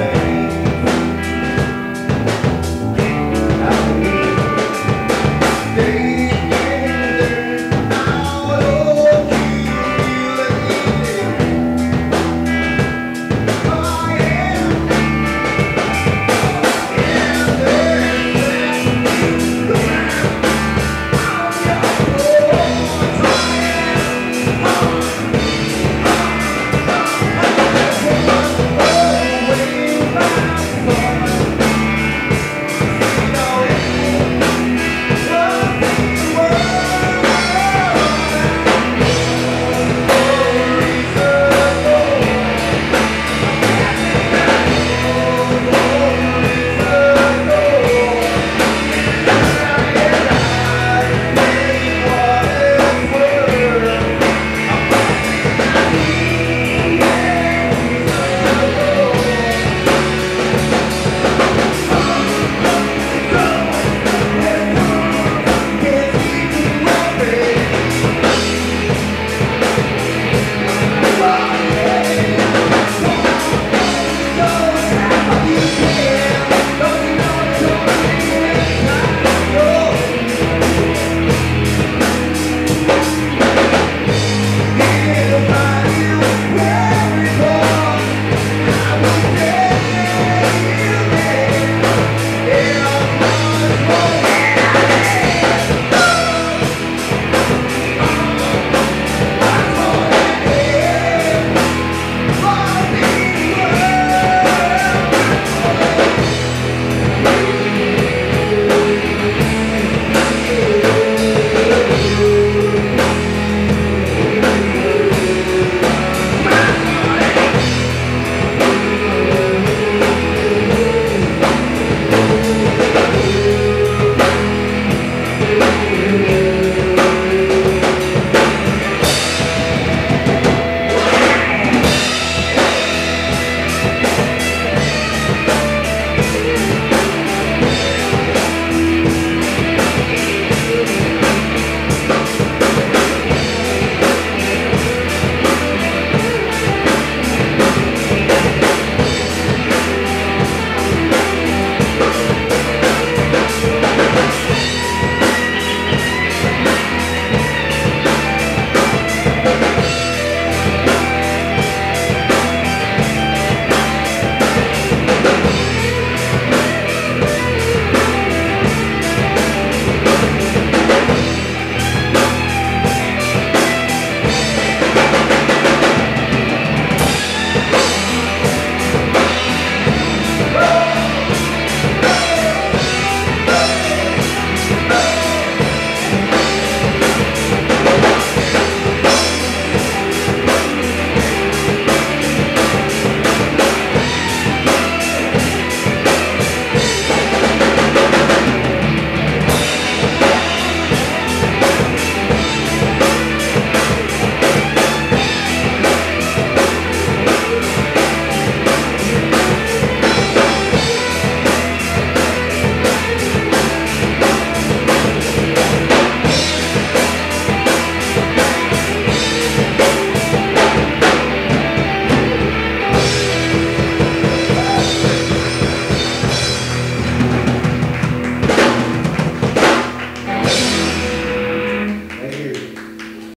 say.